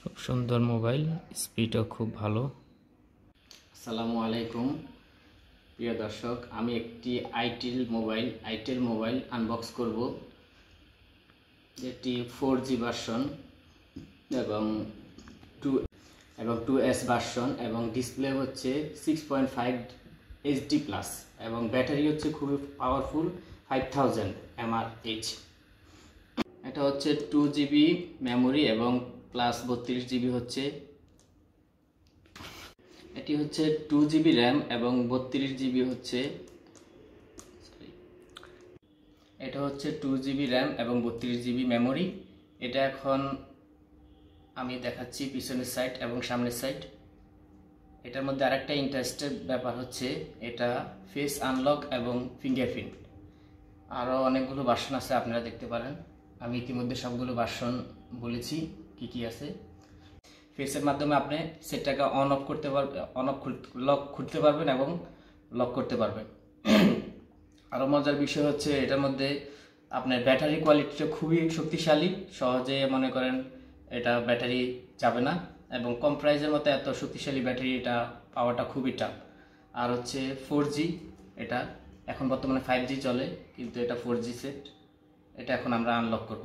খুব সুন্দর মোবাইল, স্পিডও খুব ভালো। আসসালামু আলাইকুম, প্রিয় দর্শক, আমি একটি itel mobile itel mobile unbox করব। যেটি ফোর জি ভার্সন এবং টু এবং টু এস ভার্সন এবং ডিসপ্লে হচ্ছে six point five HD plus এবং ব্যাটারি হচ্ছে খুবই powerful five thousand M R H এটা হচ্ছে টু জিবি মেমোরি এবং প্লাস বত্রিশ জিবি হচ্ছে। এটি হচ্ছে টু জিবি র্যাম এবং বত্রিশ জিবি হচ্ছে এটা হচ্ছে টু জিবি র্যাম এবং বত্রিশ জিবি মেমোরি এটা এখন আমি দেখাচ্ছি পিছনের সাইড এবং সামনের সাইড এটার মধ্যে আরেকটা ইন্টারেস্টেড ব্যাপার হচ্ছে, এটা ফেস আনলক এবং ফিঙ্গারপ্রিন্ট আরও অনেকগুলো ভার্সন আছে, আপনারা দেখতে পারেন। আমি ইতিমধ্যে সবগুলো ভার্সন বলেছি। কি কি আছে? ফেসের মাধ্যমে আপনি সেটটাকে অন অফ করতে পারবেন অন অফ লক খুলতে পারবেন এবং লক করতে পারবেন। আরও মজার বিষয় হচ্ছে এটার মধ্যে আপনার ব্যাটারি কোয়ালিটিটা খুবই শক্তিশালী, সহজে মনে করেন এটা ব্যাটারি যাবে না এবং কম প্রাইসের মতো এত শক্তিশালী ব্যাটারি এটা পাওয়াটা খুবই টাফ আর হচ্ছে ফোর এটা এখন বর্তমানে ফাইভ চলে, কিন্তু এটা ফোর সেট এটা এখন আমরা আনলক করব।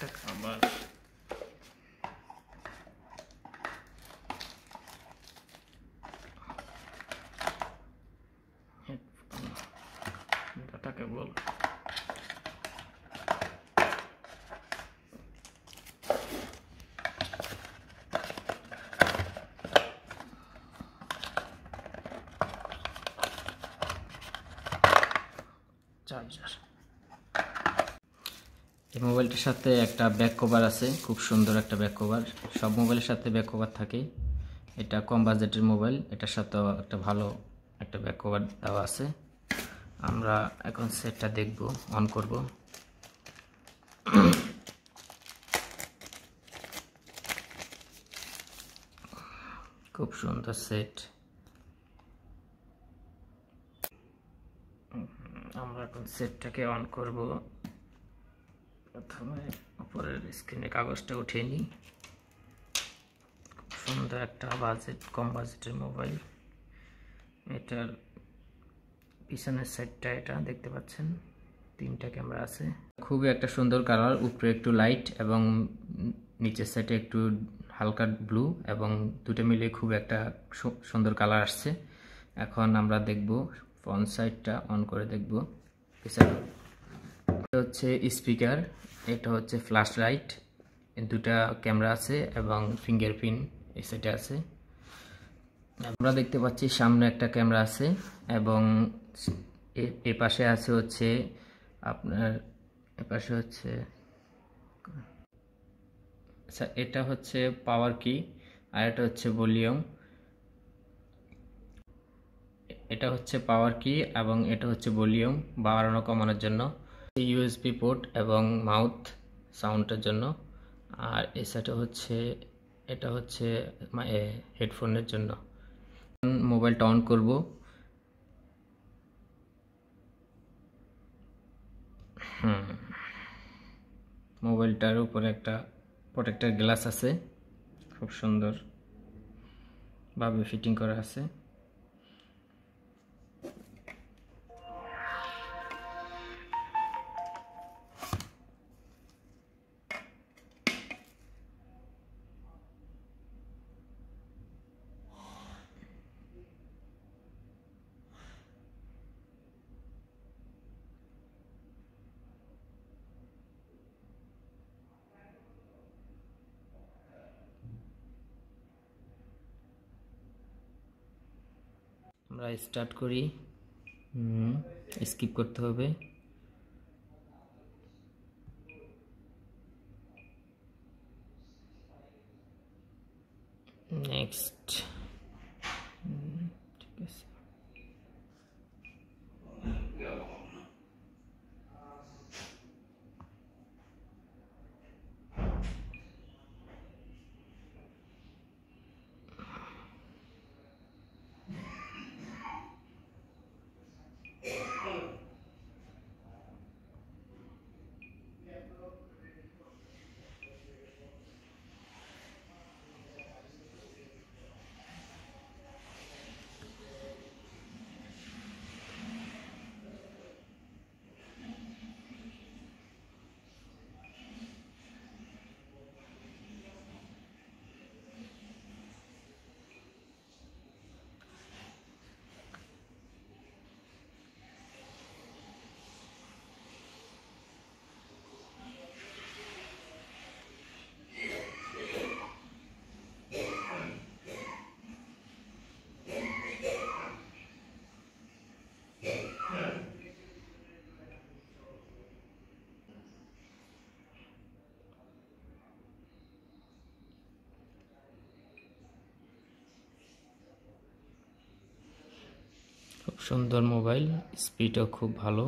Tek sama. Ataque. Charger. এই মোবাইলটার সাথে একটা ব্যাক কভার আছে, খুব সুন্দর একটা ব্যাক কভার সব মোবাইলের সাথে ব্যাক কভার থাকে এটা কম বাজেটের মোবাইল, এটার সাথেও একটা ভালো একটা ব্যাক কভার দেওয়া আছে। আমরা এখন সেটটা দেখব অন করব। খুব সুন্দর সেট আমরা এখন সেটটাকে অন করব। প্রথমে উপরের স্ক্রিনে কাগজটা উঠিয়ে নিই। সুন্দর একটা বাজেট কম বাজেটের মোবাইল এটার পিছনের সাইডটা এটা দেখতে পাচ্ছেন, তিনটা ক্যামেরা আছে। খুবই একটা সুন্দর কালার উপরে একটু লাইট এবং নিচের সাইডে একটু হালকা ব্লু এবং দুটো মিলে খুব একটা সুন্দর কালার আসছে। এখন আমরা দেখব ফ্রন্ট সাইডটা অন করে দেখব। পিছনে হচ্ছে স্পিকার এটা হচ্ছে ফ্ল্যাশ লাইট দুটা ক্যামেরা আছে এবং ফিঙ্গারপ্রিন্ট এই সাইডে আছে। আমরা দেখতে পাচ্ছি সামনে একটা ক্যামেরা আছে এবং এ পাশে আছে হচ্ছে আপনার, এ পাশে হচ্ছে আচ্ছা এটা হচ্ছে পাওয়ার কি আর এটা হচ্ছে ভলিউম এটা হচ্ছে পাওয়ার কি এবং এটা হচ্ছে ভলিউম বাড়ানো কমানোর জন্য। ইউএসবি পোর্ট এবং মাউথ সাউন্ডের জন্য। আর এই সাইডে হচ্ছে, এটা হচ্ছে হেডফোনের জন্য। মোবাইলটা অন করব। হুম মোবাইলটার উপরে একটা প্রোটেক্টার গ্লাস আছে। খুব সুন্দর। ভাবে ফিটিং করা আছে। স্টার্ট করি। স্কিপ করতে হবে। নেক্সট ঠিক আছে খুব সুন্দর মোবাইল স্পিডও খুব ভালো।